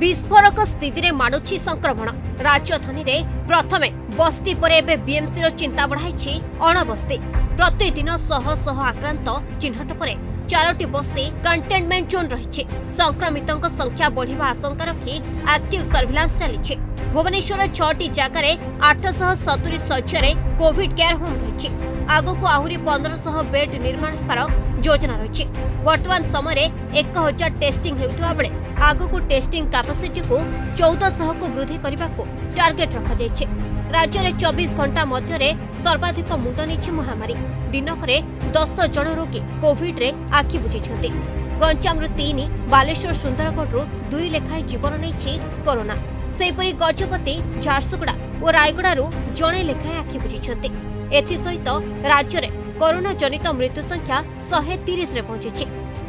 ବିସ୍ଫୋରକ ସ୍ଥିତିରେ ମାଡୁଛି ସଂକ୍ରମଣ ରାଜଧାନୀରେ ପ୍ରଥମେ ବସ୍ତି ପରେ ଏବେ ବିଏମ୍ସିର ଚିନ୍ତା ବଢ଼ାଇଛି ଅଣବସ୍ତି ପ୍ରତିଦିନ ଶହ ଶହ ଆକ୍ରାନ୍ତ ଚିହ୍ନଟ ପରେ ଚାରୋଟି ବସ୍ତି କଣ୍ଟେନମେଣ୍ଟ ଜୋନ୍ ରହିଛି ସଂକ୍ରମିତଙ୍କ ସଂଖ୍ୟା ବଢ଼ିବା ଆଶଙ୍କା ରଖି ଆକ୍ଟିଭ୍ ସର୍ଭିଲାନ୍ସ ଚାଲିଛି ଭୁବନେଶ୍ୱର ଛଅଟି ଜାଗାରେ ଆଠଶହ ସତୁରି ଶଯ୍ୟରେ କୋଭିଡ୍ କେୟାର ହୋମ୍ ରହିଛି ଆଗକୁ ଆହୁରି ପନ୍ଦରଶହ ବେଡ୍ ନିର୍ମାଣ ହେବାର ଯୋଜନା ରହିଛି ବର୍ତ୍ତମାନ ସମୟରେ ଏକ ହଜାର ଟେଷ୍ଟିଂ ହେଉଥିବା ବେଳେ ଆଗକୁ ଟେଷ୍ଟିଂ କାପାସିଟିକୁ ଚଉଦଶହକୁ ବୃଦ୍ଧି କରିବାକୁ ଟାର୍ଗେଟ୍ ରଖାଯାଇଛି ରାଜ୍ୟରେ ଚବିଶ ଘଣ୍ଟା ମଧ୍ୟରେ ସର୍ବାଧିକ ମୁଣ୍ଡ ନେଇଛି ମହାମାରୀ ଦିନକରେ ଦଶ ଜଣ ରୋଗୀ କୋଭିଡ୍ରେ ଆଖି ବୁଜିଛନ୍ତି ଗଞ୍ଜାମରୁ ତିନି ବାଲେଶ୍ୱର ସୁନ୍ଦରଗଡ଼ରୁ ଦୁଇ ଲେଖାଏଁ ଜୀବନ ନେଇଛି କରୋନା ସେହିପରି ଗଜପତି ଝାରସୁଗୁଡ଼ା ଓ ରାୟଗଡ଼ାରୁ ଜଣେ ଲେଖାଏଁ ଆଖି ବୁଜିଛନ୍ତି ଏଥିସହିତ ରାଜ୍ୟରେ କରୋନା ଜନିତ ମୃତ୍ୟୁ ସଂଖ୍ୟା ଶହେ ତିରିଶରେ ପହଞ୍ଚିଛି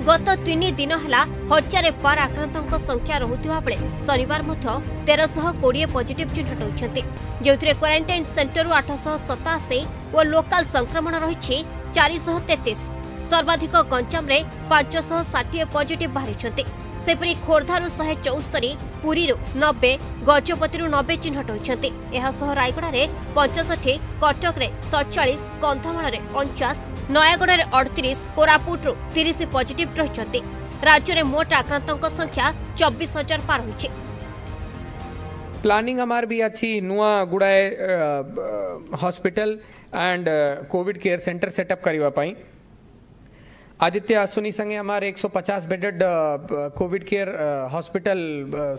ଗତ ତିନି ଦିନ ହେଲା ହଜାରେ ପାର ଆକ୍ରାନ୍ତଙ୍କ ସଂଖ୍ୟା ରହୁଥିବା ବେଳେ ଶନିବାର ମଧ୍ୟ ତେରଶହ କୋଡ଼ିଏ ପଜିଟିଭ୍ ଚିହ୍ନଟ ହୋଇଛନ୍ତି ଯେଉଁଥିରେ କ୍ୱାରେଣ୍ଟାଇନ୍ ସେଣ୍ଟରରୁ ଆଠଶହ ସତାଅଶୀ ଓ ଲୋକାଲ୍ ସଂକ୍ରମଣ ରହିଛି ଚାରିଶହ ତେତିଶ ସର୍ବାଧିକ ଗଞ୍ଜାମରେ ପାଞ୍ଚଶହ ଷାଠିଏ ପଜିଟିଭ୍ ବାହାରିଛନ୍ତି ସେପରି ଖୋର୍ଦ୍ଧାରୁ ଶହେ ଚଉସ୍ତରି ପୁରୀରୁ ନବେ ଗଜପତିରୁ ନବେ ଚିହ୍ନଟ ହୋଇଛନ୍ତି ଏହାସହ ରାୟଗଡ଼ାରେ ପଞ୍ଚଷଠି କଟକରେ ସତଚାଳିଶ କନ୍ଧମାଳରେ ପଞ୍ଚାଶ ନୟାଗଡ଼ରେ ଅଠତିରିଶ କୋରାପୁଟରୁ ତିରିଶ ପଜିଟିଭ୍ ରହିଛନ୍ତି ରାଜ୍ୟରେ ମୋଟ ଆକ୍ରାନ୍ତଙ୍କ ସଂଖ୍ୟା ଚବିଶ ହଜାର ପାର ହୋଇଛି प्लानिंग ବି ଅଛି ନୂଆ ଗୁଡ଼ାଏ गुड़ाए and and covid care centre କରିବା ପାଇଁ आदित्य सुनी संगे हमारे 150 bedded covid care hospital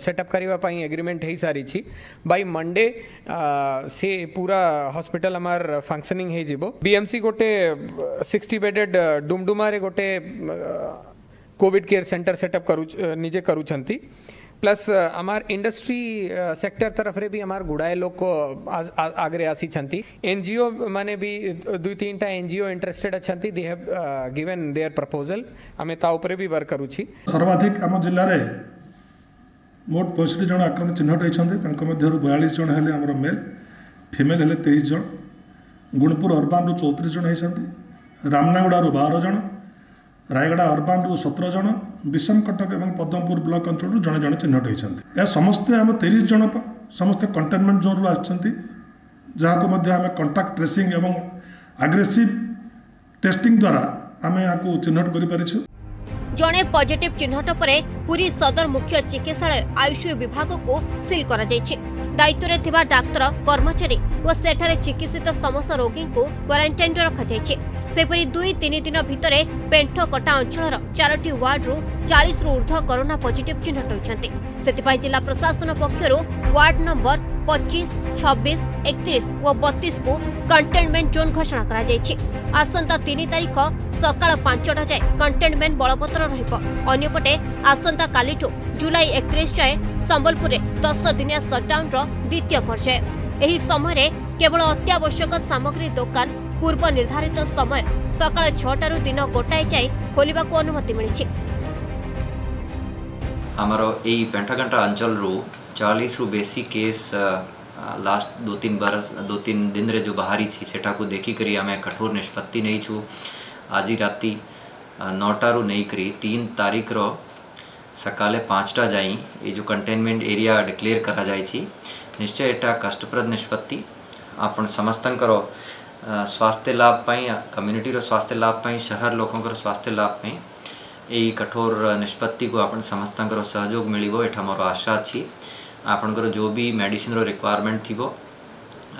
setup करने पाई एग्रीमेंट हो सारी छी बाय मंडे से पूरा हॉस्पिटल हमार फंक्शनिंग हो बीएमसी गोटे 60 uh, बेडेड uh, डुमडुमारे गोटे कोविड केयर सेंटर सेटअप करू निजे करूँ प्लस हमार इंडस्ट्री सेक्टर तरफ रे भी हमार गुड़ाए लोग को आगे आसी छंती एनजीओ माने भी दुई तीन टा NGO interested अछंती they have given their proposal हमें ता ऊपर भी वर्क करू छी सर्वाधिक हम जिल्ला रे मोट 65 जन आक्रांत चिन्हट होइछंती तंक मध्यरु 42 जन हेले हमर मेल फीमेल हेले 23 जन गुणपुर अर्बान रु 34 जन होइछंती रामनागुडा रु 12 जन रायगढ़ अरबान रु सतर जन विषम कटक और पद्मपुर ब्लक अंचल जड़े जड़े चिन्हट होती समस्ते आम तेईस जन समस्ते कंटेनमेंट जोन रु आम कंटाक्ट ट्रेसींग आग्रेसीव टेस्टिंग द्वारा आम यहाँ चिन्हट कर जड़े पजिट चिन्ह पर सदर मुख्य चिकित्सा आईसीयू विभाग को सिल कर दायित्व में डाक्तर कर्मचारी और सेठे चिकित्सित समस्त रोगी को क्वरेन्टाइन रखा ସେପରି ଦୁଇ ତିନି ଦିନ ଭିତରେ ପେଣ୍ଠକଟା ଅଞ୍ଚଳର ଚାରୋଟି ୱାର୍ଡରୁ ଚାଳିଶରୁ ଉର୍ଦ୍ଧ୍ୱ କରୋନା ପଜିଟିଭ୍ ଚିହ୍ନଟ ହୋଇଛନ୍ତି ସେଥିପାଇଁ ଜିଲ୍ଲା ପ୍ରଶାସନ ପକ୍ଷରୁ ୱାର୍ଡ ନମ୍ବର ପଚିଶ ଛବିଶ ଏକତିରିଶ ଓ ବତିଶକୁ କଣ୍ଟେନମେଣ୍ଟ ଜୋନ୍ ଘୋଷଣା କରାଯାଇଛି ଆସନ୍ତା ତିନି ତାରିଖ ସକାଳ ପାଞ୍ଚଟା ଯାଏ କଣ୍ଟେନମେଣ୍ଟ ବଳବତ୍ତର ରହିବ ଅନ୍ୟପଟେ ଆସନ୍ତାକାଲିଠୁ ଜୁଲାଇ ଏକତିରିଶ ଯାଏଁ ସମ୍ବଲପୁରରେ ଦଶ ଦିନିଆ ସଟ୍ଡାଉନ୍ର ଦ୍ୱିତୀୟ ପର୍ଯ୍ୟାୟ ଏହି ସମୟରେ କେବଳ ଅତ୍ୟାବଶ୍ୟକ ସାମଗ୍ରୀ ଦୋକାନ ପୂର୍ବ ନିର୍ଦ୍ଧାରିତ ସମୟ ସକାଳ ଛଅଟାରୁ ଦିନ ଗୋଟାଏ ଯାଏଁ ଖୋଲିବାକୁ ଅନୁମତି ମିଳିଛି ଆମର ଏଇ ପେଣ୍ଠାଘଣ୍ଟା ଅଞ୍ଚଳରୁ ଚାଳିଶରୁ ବେଶୀ କେସ୍ लास्ट दो तीन बरस दो तीन दिन रे जो बाहरी छी को देखी करी कठोर निष्पत्ति नहीं छु आजी राति नौटारू नहीं करी तीन तारीख रो सकाले पाँचटा जाई ये जो कंटेनमेंट एरिया डिक्लेयर करा जाई निश्चय एटा कष्टप्रद निष्पत्ति आपण समस्तंकर स्वास्थ्य लाभ पाई कम्युनिटी स्वास्थ्य लाभ पाई सहर लोक स्वास्थ्य लाभ पाई ये कठोर निष्पत्ति को आप समस्त सहयोग मिल मोर आशा अच्छी आपण जो भी मेडिसिन रिक्वायरमेंट थी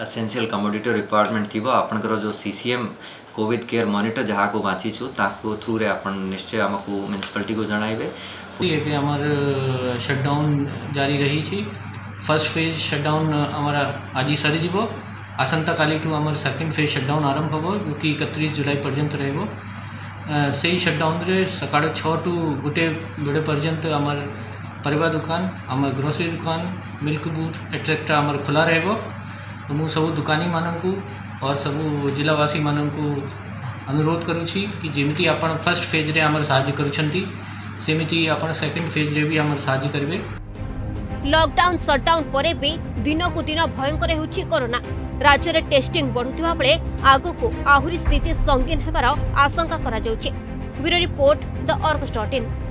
एसेनसीयल कमोडिट रिक्वयरमेंट थी आपंकर जो C C M covid care monitor जहाँ को बांचु थ्रु रे आप निश्चय आम को म्यूनिशपाल्टी को जनइबे सटडाउन जारी रही फर्स्ट फेज सटडाउन आज सरीज असंतकालिक टू आमर सेकेंड फेज सटडाउन आरंभ हम जो कि इकतीस जुलाई पर्यटन रहे वो से ही शटडाउन सका छः टू गोटे बेड़े पर्यटन आम पर दुकान आम ग्रोसरी दुकान मिल्क बूथ एटसेट्रा आमर खुला रहे तो मुझ सब दुकानी मानू और सब जिलावासी मानक अनुरोध करुच्ची कि जमी आप फर्स्ट फेज रे आमर सामती आप सेकेंड फेज रे भी आमर सा करेंगे लॉकडाउन सटडाउन पर भी दिनकू दिन भयंकर होना ରାଜ୍ୟରେ ଟେଷ୍ଟିଂ ବଢ଼ୁଥିବା ବେଳେ ଆଗକୁ ଆହୁରି ସ୍ଥିତି ସଙ୍ଗୀନ ହେବାର ଆଶଙ୍କା କରାଯାଉଛି bureau report the Argus dot in